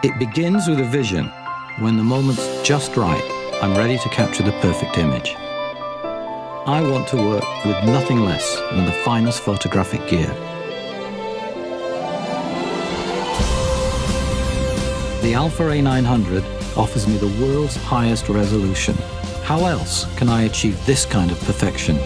It begins with a vision. When the moment's just right, I'm ready to capture the perfect image. I want to work with nothing less than the finest photographic gear. The Alpha A900 offers me the world's highest resolution. How else can I achieve this kind of perfection?